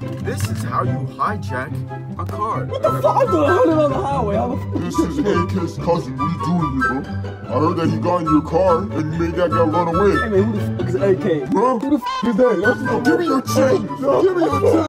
This is how you hijack a car. What the fuck? I'm doing 100 on the highway. This is AK's cousin. What are you doing here, bro? I heard that he got in your car and you made that guy run away. Hey man, who the fuck is AK? Bro, Who the fuck is that? Give me your chain. Give me your chain.